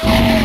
you